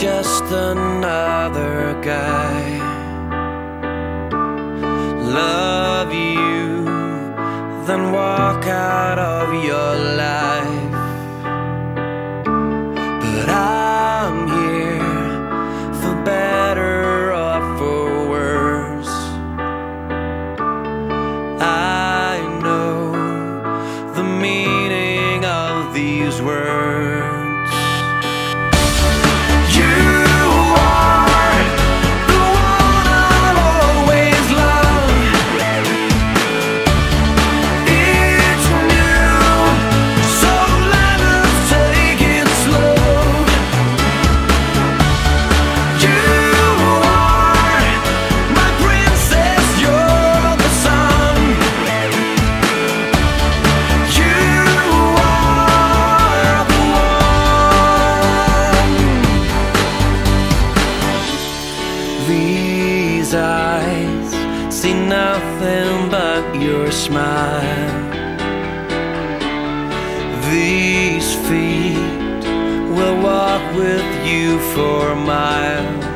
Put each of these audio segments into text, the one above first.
just another guy. Love you, then walk out of your life. But I'm here for better or for worse. I know the meaning of these words. see nothing but your smile. These feet will walk with you for miles.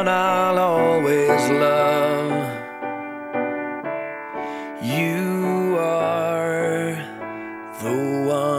one I'll always love. You are the one.